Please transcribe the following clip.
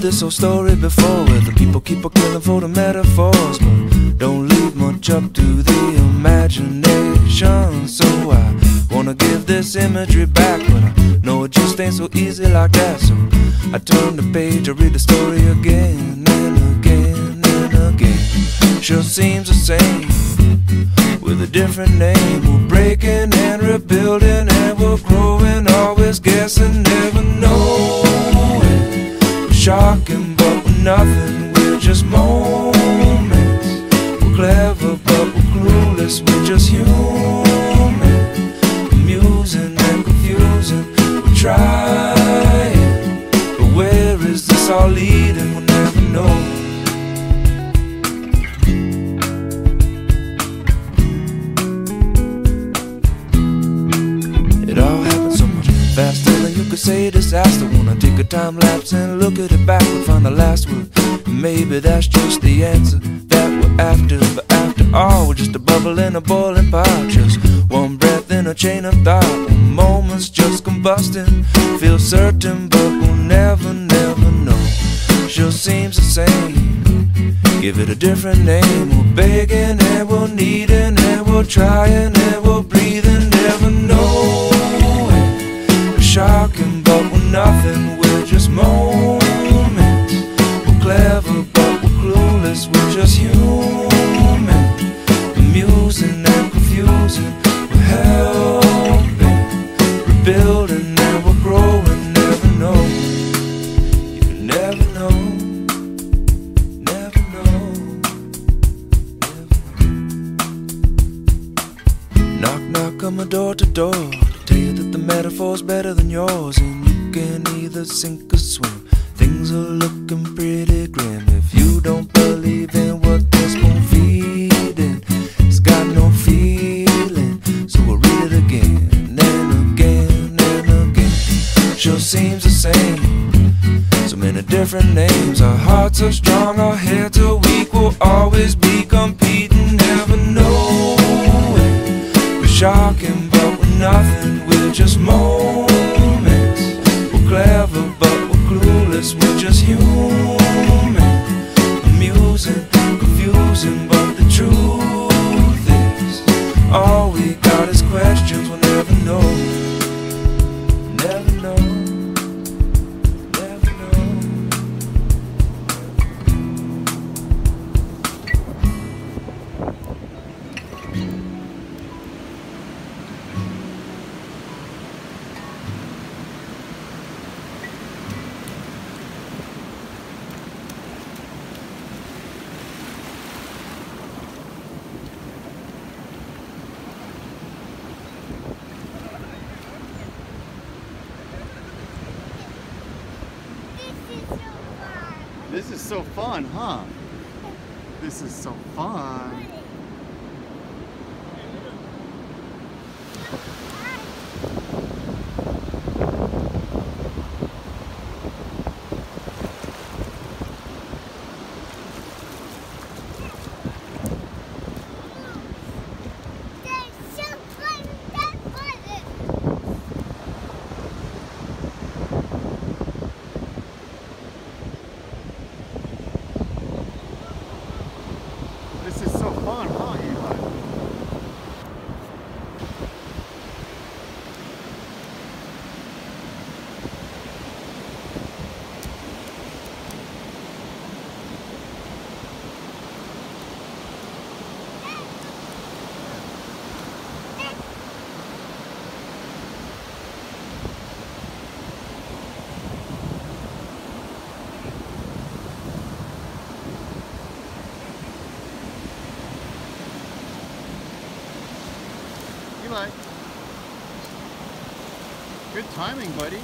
This old story before where the people keep a killing for the metaphors, but don't leave much up to the imagination. So I wanna give this imagery back, but I know it just ain't so easy like that. So I turn the page, I read the story again and again and again. Sure seems the same with a different name. We're breaking and rebuilding, and we're growing, always guessing, nothing. We're just moments. We're clever, but we're clueless. We're just human, amusing and confusing. We're trying, but where is this all leading? We'll never know. Say disaster. Wanna take a time lapse and look at it backward, find the last word. Maybe that's just the answer that we're after. But after all, we're just a bubble in a boiling pot. Just one breath in a chain of thought. Moment's just combusting. Feel certain, but we'll never, never know. Sure seems the same. Give it a different name. We're begging and we're needing and we're trying rebuilding, and we're growing. Never know. You never know. Never know. Knock, knock on my door to door to tell you that the metaphor's better than yours, and you can either sink or swim. Things are looking pretty Sure seems the same. So many different names. Our hearts are strong, our heads are weak. We'll always be competing, never knowing. We're shocking, but we're nothing. We're just moments. We're clever, but we're clueless. We're just human, amusing, confusing. But the truth is, all we got is questions. This is so fun, huh? This is so fun. This is so fun, huh, Eli? Good timing, buddy.